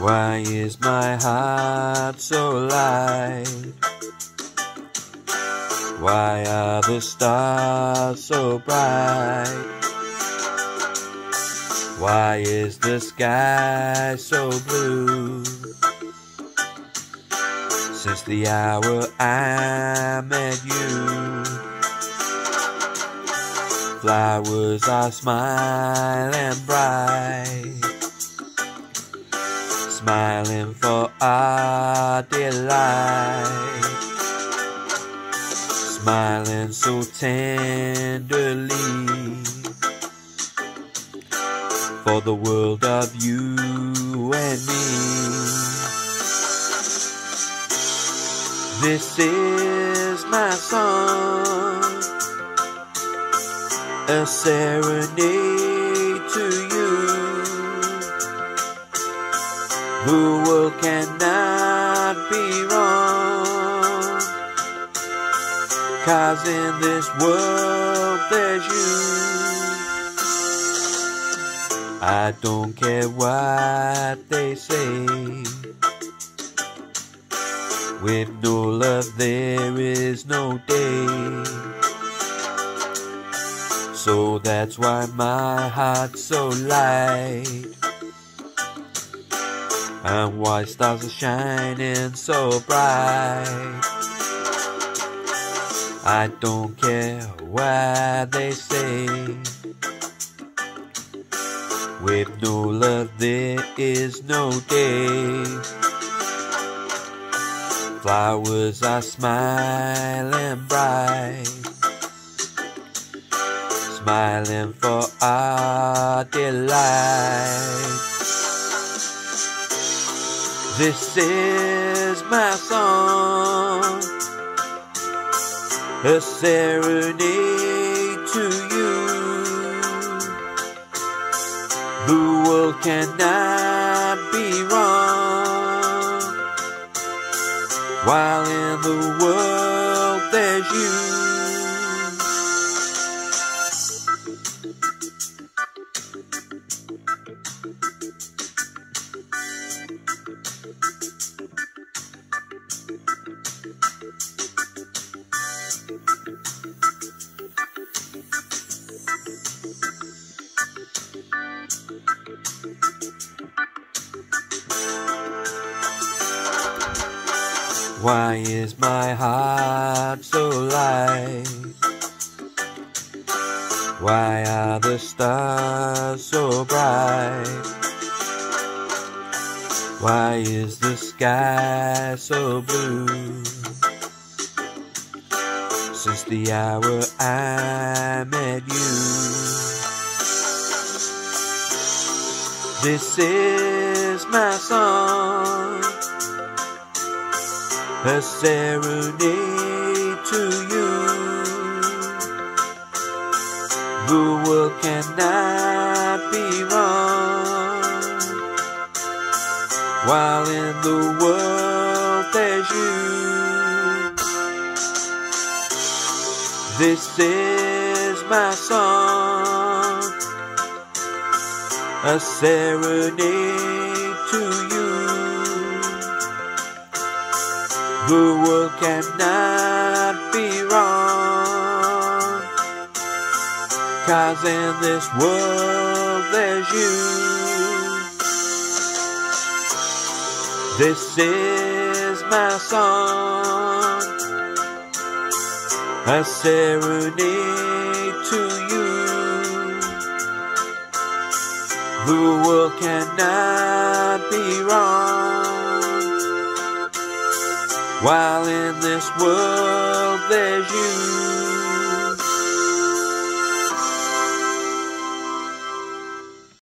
Why is my heart so light? Why are the stars so bright? Why is the sky so blue? Since the hour I met you, flowers are smiling bright, smiling for our delight smiling so tenderly for the world of you and me. This is my song, a serenade The world cannot be wrong. Cause in this world there's you. I don't care what they say. With no love there is no day. So that's why my heart's so light. And why stars are shining so bright. I don't care what they say. With no love, there is no day. Flowers are smiling bright, smiling for our delight. This is my song a serenade to you. The world cannot be wrong, while in the world there's you. Why is my heart so light? Why are the stars so bright? Why is the sky so blue? Since the hour I met you, this is my song a serenade to you. The world cannot be wrong, while in the world there's you. This is my song, a serenade The world cannot be wrong. Cause in this world there's you. This is my song. A serenade to you. The world cannot be wrong. While in this world there's you.